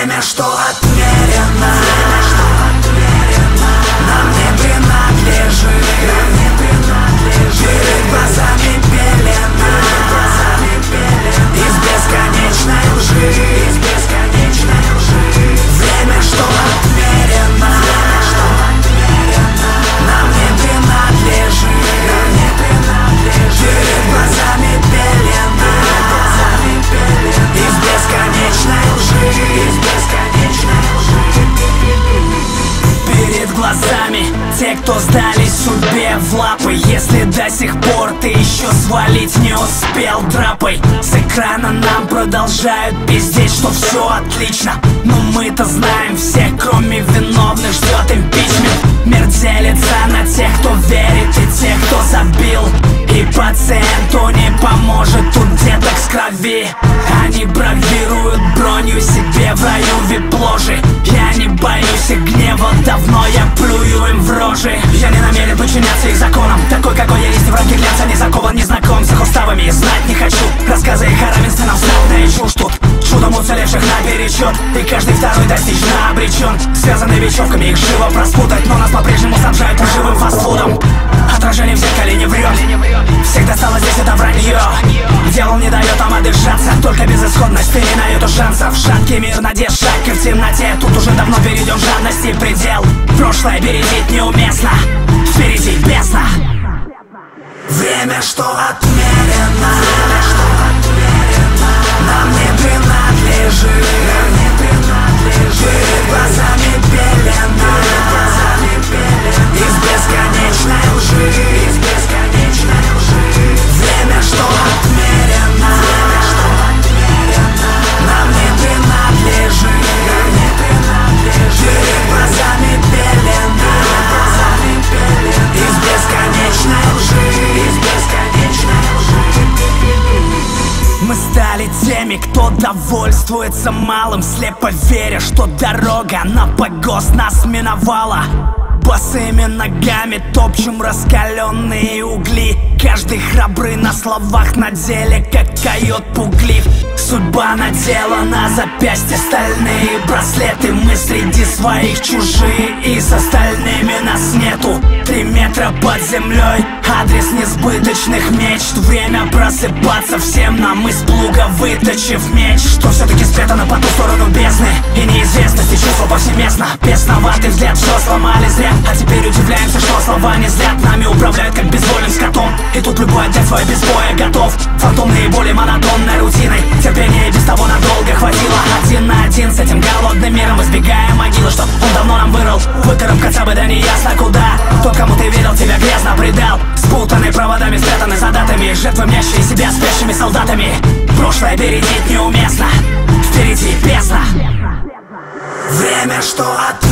Время, что отмерено глазами. Те, кто сдались судьбе в лапы Если до сих пор ты еще свалить не успел драпой. С экрана нам продолжают пиздеть, что все отлично. Но мы-то знаем всех, кроме виновных ждет импичмент. Мир делится на тех, кто верит и тех, кто забил. И пациенту не поможет тут деток с крови Они бравируют бронью себе в раю вип-ложи. Я не боюсь их гнева, давно я плюю им в рожи. Я не намерен подчиняться их законам Такой, какой я есть, в рамки глянца не закован, не знаком с их уставами. Знать не хочу, рассказы их о равенстве нам знатная чушь. Тут Чудом уцелевших наперечет И каждый второй достижно обречен Связаны вечевками, их живо проспутать Но нас по-прежнему снабжают живым фастфудом Отражение в зеркале не врет Шаткий мир надежд, шаг в темноте. Тут уже давно перейдем жадности предел. Прошлое бередить неуместно Впереди бездна. Время, что отмерено теми, кто довольствуется малым Слепо веря, что дорога на погост нас миновала. Босыми ногами топчем раскаленные угли. Каждый храбрый на словах, на деле как койот пуглив. Судьба надела на запястье стальные браслеты среди своих чужие и с остальными нас нету. Три метра под землей, адрес несбыточных мечт. Время просыпаться всем нам из плуга выточив меч. Что все-таки спрятано по ту сторону бездны И неизвестности чувства повсеместно. Бесноватый взгляд, все сломали зря. А теперь удивляемся, что слова не зря. Нами управляют как безвольным скотом. И тут любой отдать свое без боя готов. Фантомные боли монотонной рутиной. Терпения без того надолго хватило. Один на один с этим голодным миром Избегая могилы, что он давно нам вырыл. Выкарабкаться бы да не ясно куда. Тот, кому ты верил, тебя грязно предал. Спутанный проводами, спрятанный за датами. Жертвы мнящие себя спящими солдатами. Прошлое бередить неуместно. Впереди бездна Время, что отмерено